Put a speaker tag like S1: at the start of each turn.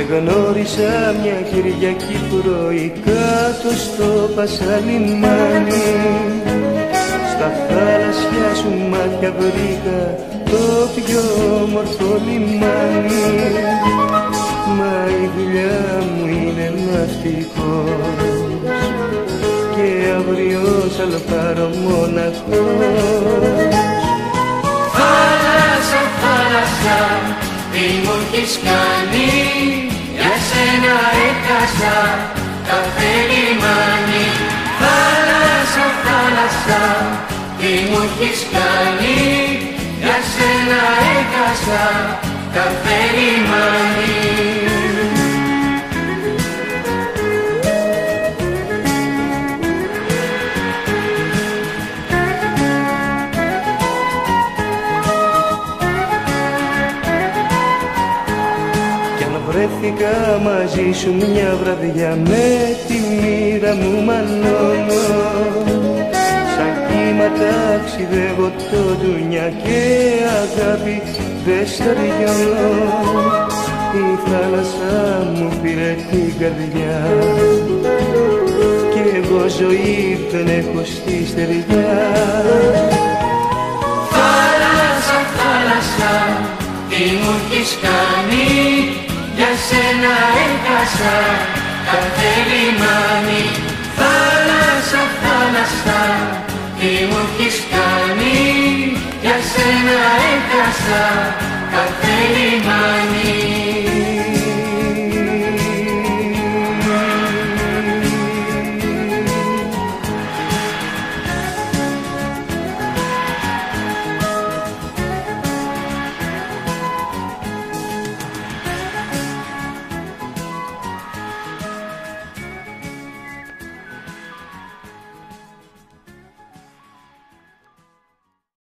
S1: γνώρισα μια Κυριακή πρωί κάτω στο Πασαλιμάνι. Στα θάλασσια σου μάτια βρήκα το πιο όμορφο λιμάνι. Μα η δουλειά μου είναι ναυτικός και αύριο θα πάρω μοναχός.
S2: Θάλασσα, θάλασσα, τι μου έχεις κάνει; Για σένα έκασα κάθε λιμάνι Θάλασσα, θάλασσα, τι μου έχεις κάνει Για σένα έκασα κάθε λιμάνι
S1: βρέθηκα μαζί σου μια βραδιά με τη μοίρα μου μαλώνω. Σαν κύμα ταξιδεύω το δουνιά και αγάπη δεν στεριώνω Η θάλασσα μου πήρε την καρδιά. Και εγώ ζωή δεν έχω στη στεριά.
S2: Θάλασσα, θάλασσα, τι μου έχεις κάνει; Για σένα έχασα κάθε λιμάνι Θάλασσα, θάλασσα, τι μου έχεις κάνει. Για σένα έχασα